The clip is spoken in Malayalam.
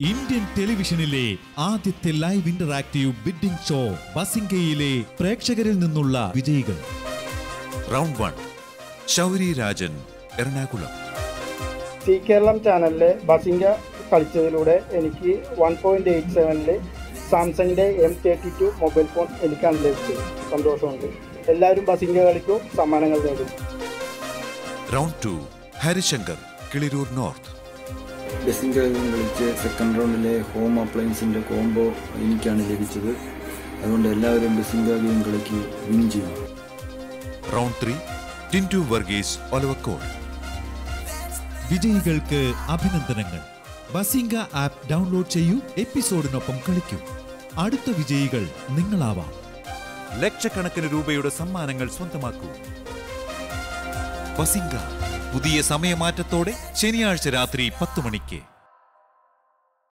ഇന്ത്യൻ ടെലിവിഷനിലെ ആദ്യത്തെ ലൈവ് ഇന്ററാക്റ്റീവ് ബിഡ്ഡിംഗ് ഷോ ബസിംഗയിലെ പ്രേക്ഷകരിൽ നിന്നുള്ള വിജയികൾ. Round one. Shauri Rajan Ernakulam. C Keralam ചാനലിലെ ബസിംഗ കളിച്ചതിലൂടെ എനിക്ക് വൺ പോയിന്റ് എയ്റ്റ് സെവനിൽ സാംസങ്ങിന്റെ M thirty two mobile phone എനിക്കാണ് ലഭിച്ചത് സന്തോഷമുണ്ട്. എല്ലാവരും ബസിംഗ കളിക്കും സമ്മാനങ്ങൾ നേടും. Round two. Harishankar Kiliroor north. Buzzing കളിച്ച് സെക്കൻഡ് റൗണ്ടിലെ ഹോം അപ്ലയൻസിന്റെ കോംബോ എനിക്കാണ് ലഭിച്ചത്. അതുകൊണ്ട് എല്ലാവരും ബസിംഗ് ഗെയിം കളിക്ക് വിൻ ചെയ്യും. റൗണ്ട് ത്രീ ടിന്റു വർഗീസ് ഒലവക്കോൾ വിജയികൾക്ക് അഭിനന്ദനങ്ങൾ. ബസിംഗ ആപ്പ് ഡൗൺലോഡ് ചെയ്യൂ എപ്പിസോഡിനൊപ്പം കളിക്കൂ. അടുത്ത വിജയികൾ നിങ്ങളാവാം. ലക്ഷക്കണക്കിന് രൂപയുടെ സമ്മാനങ്ങൾ സ്വന്തമാക്കൂ. ബസിംഗ പുതിയ സമയമാറ്റത്തോടെ ശനിയാഴ്ച രാത്രി പത്ത് മണിക്ക്.